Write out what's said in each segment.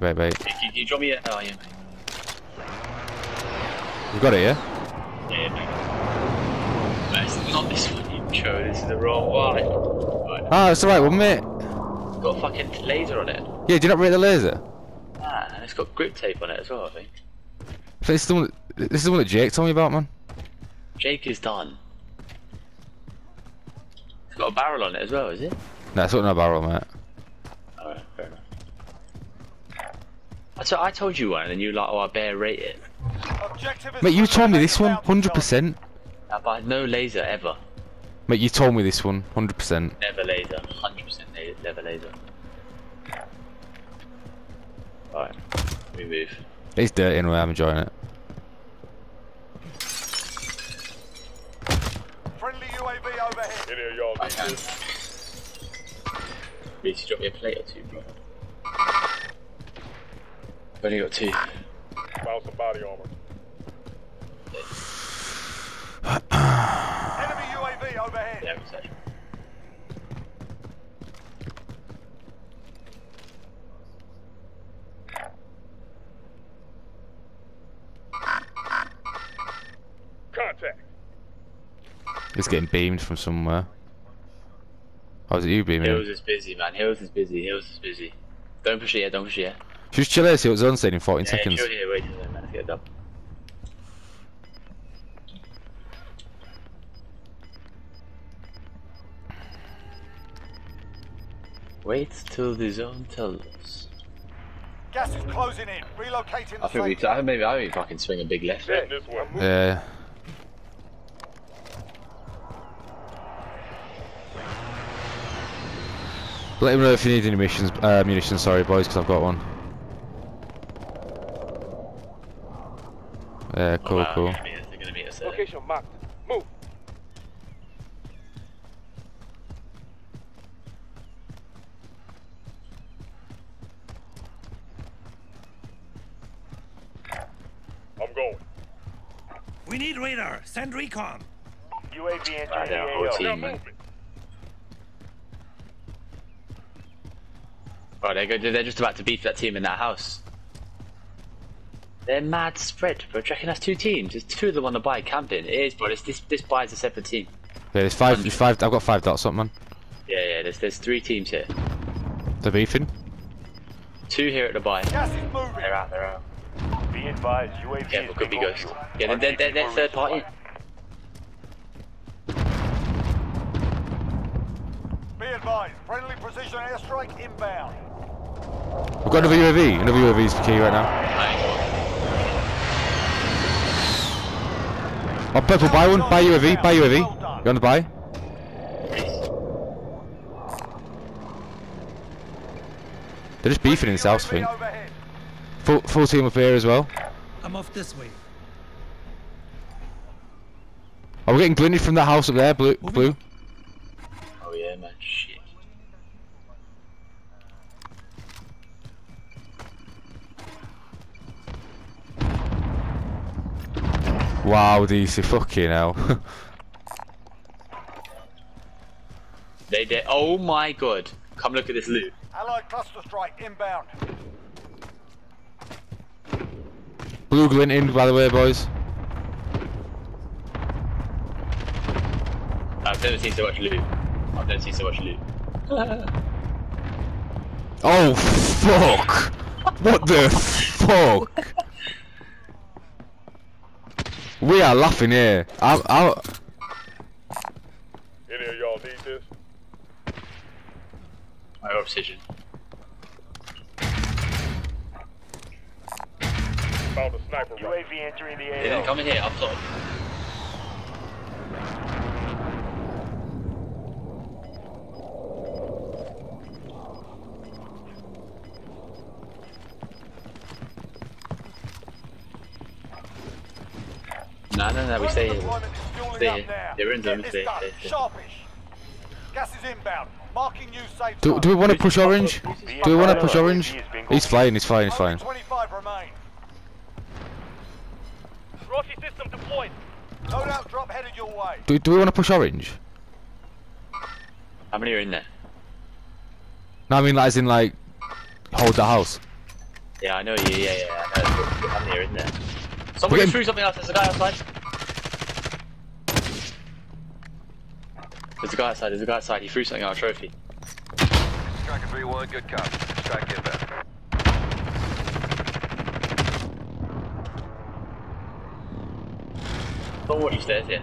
Wait, wait. Can you, drop me a... Oh, yeah, mate. You got it, yeah? Yeah, mate. It's not this one, you intro. This is the wrong one. Right. Ah, it's alright one, mate. It's got a fucking laser on it. Yeah, do you not rate the laser? Ah, and it's got grip tape on it as well, I think. This is the one, this is the one that Jake told me about, man. Jake is done. It's got a barrel on it as well, is it? No, it's not in a barrel, mate. I, t I told you one, and then you were like, oh, I better rate it. Objective is Mate, you told me this one, 100%. Uh, but I had no laser ever. Mate, you told me this one, 100%. Never laser. 100% never laser. Alright, we move. It's dirty anyway, I'm enjoying it. Friendly UAV overhead. Any of y'all I need can. drop me a plate or two, bro. I've only got two. Found some body armor. Enemy UAV overhead. Yeah, exactly. Contact. It's getting beamed from somewhere. Oh, is it you beaming? Hills is busy, man. Hills is busy. Hills is busy. Don't push it yet. Don't push it yet. Just chill here, see what's on saying in 14 Yeah, seconds. chill here. Wait a minute, get done. Wait till the zone tells us. Gas is closing in. Relocating I think we. safe I think maybe I think fucking swing a big left. Heading. Yeah. Let him know if you need any missions, uh, munitions, sorry boys, because I've got one. Yeah, oh, cool, Wow, cool. They're gonna meet us, they're gonna meet us there. Location marked. Move. I'm going. We need radar. Send recon. UAV Right, entering they're the AO. team, man. Oh, they're good. They're just about to beef that team in that house. They're mad spread, bro. Do you reckon that's two teams? There's two of them on the buy camping. It is, but it's this this buy is a separate team. Yeah, there's five, there's five, I've got five dots up, man. Yeah, yeah. There's there's three teams here. They're beefing. Two here at the buy. Gas. They're out. They're out. Be advised, UAV Careful, is could be being ghost. Yeah, they're, they're, they're third party. Be advised, friendly precision airstrike inbound. We've got another UAV. Another UAV's for key right now. Oh, purple, buy one. Buy UAV. Buy UAV. You want to buy? They're just beefing in this house, I think. Full, full team up here as well. I'm off this way. Oh, we're getting glinted from that house up there, blue. blue. Oh yeah, man. Wow, DC, fucking hell. They did. Oh my god. Come look at this loot. Allied cluster strike inbound. blue glinting, by the way, boys. I've never seen so much loot. I've never seen so much loot. Oh, fuck! what the fuck? We are laughing here. I, I, Any of y'all need this? I have precision. Found a sniper. UAV entering the They didn't come in here up top. No, no, no, we stay here. Deployment is fueling Stay up here. now. They're in zone, Get stay- this done. stay- stay. Sharpish. Gas is inbound. Marking new safe do, do we want to push orange? Do we want to push orange? He's flying, he's flying, he's Only flying. 25 remain. Rocky system deployed. Loadout drop headed your way. Do, do we want to push orange? How many are in there? No, I mean, like, as in, like, hold the house. Yeah, I know you. Yeah, yeah, I know. I'm here, isn't there? Someone getting- just threw something out. There's a guy outside. There's a guy outside. There's a guy outside. He threw something out. A trophy. Striker 3-1, good copy. Strike inbound. Don't watch your stairs here.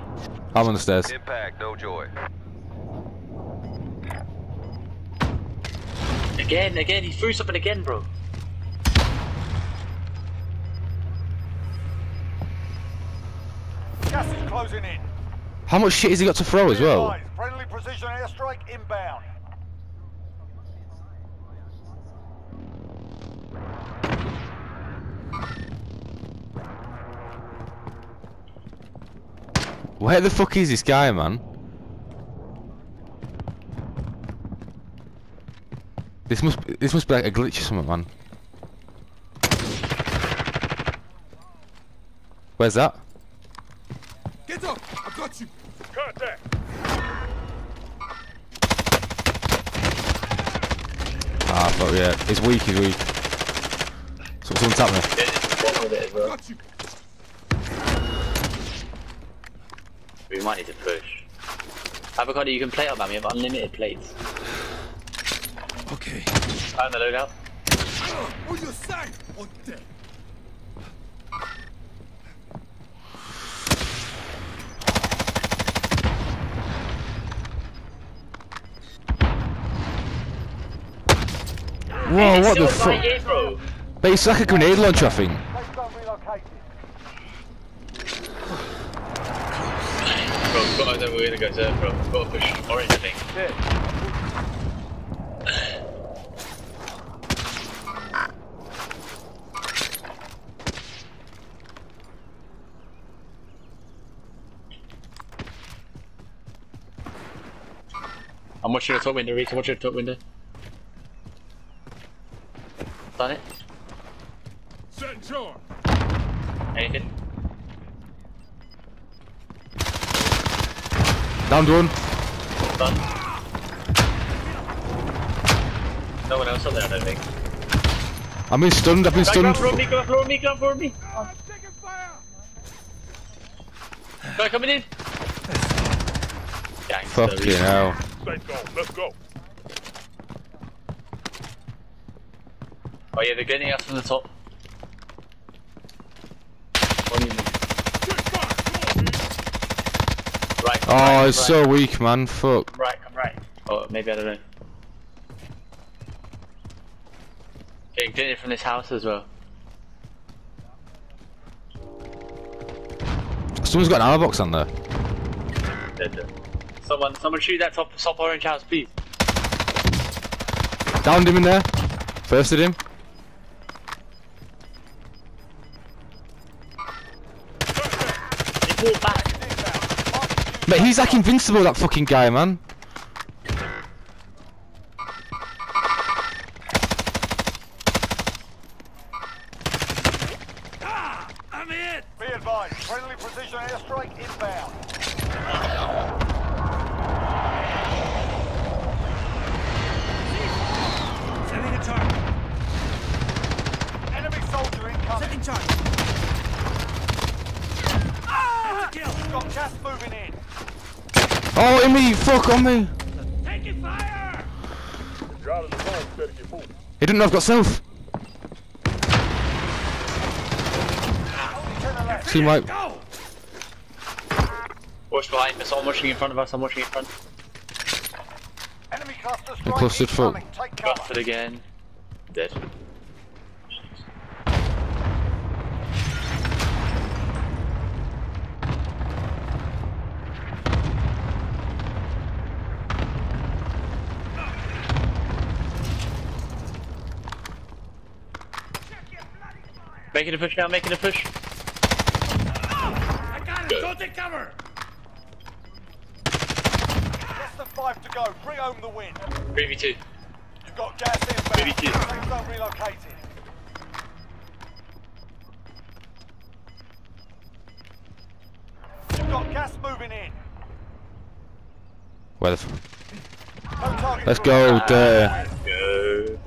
I'm on the stairs. Impact, no joy. Again, again. He threw something again, bro. Gas is closing in. How much shit has he got to throw as well? Friendly precision airstrike inbound. Where the fuck is this guy, man? This must this must be like a glitch or something, man. Where's that? Get up! I got you! Contact. Ah, fuck yeah. He's weak, he's weak. So someone tap me. Yeah, this is one with it as well. Got you! We might need to push. Avocado, you can plate up, man. We have unlimited plates. Okay. Found the loadout. On your side! On deck! Whoa, what the fuck? here. But it's like a grenade launcher, I think. Safe zone relocated. Bro, got over. We're gonna go to bro. Got to push orange, I think. I'm watching the top window, Reese. I'm watching the top window. Done it? Set charge. Anything? Down one. Done. No one else on there, I don't think. I've been stunned, I've been Go stunned. for me, go for me, go for me. Go coming in. Gangster, Fucking Reese. hell. Safe zone. Let's go. Oh yeah, they're getting us from the top. One in- Good fire. Come on, B. Right. Oh, right, it's right. so weak, man. Fuck. Right, come right. Oh, maybe I don't know. Getting getting it from this house as well. Someone's got an ammo box on there. Dead, dead. Someone, someone shoot that top top orange house, please. Downed him in there. Firsted him. Back. Mate, he's like invincible, that fucking guy, man. Ah! I'm hit! Be advised, friendly precision airstrike inbound. Setting a target. Enemy soldier incoming. Setting target. Ah! That's a kill! Got gas moving in. Oh, in me. Fuck on me. Taking fire! You're out of the zone. Better get moving. He didn't know I've got self. Only 10 left. Team wipe. Go! Watch behind us. I'm watching in front of us. I'm watching in front. Enemy cluster And strike clustered full. Take cover. Busted again. Dead. Making a push now, making a push. I got it! Go take cover! Less than five to go. Bring home the win. 3v2. You've got gas inbound. Maybe two. Safe zone relocated. You've got gas moving in. Where the f- No target Let's go uh, attack. there.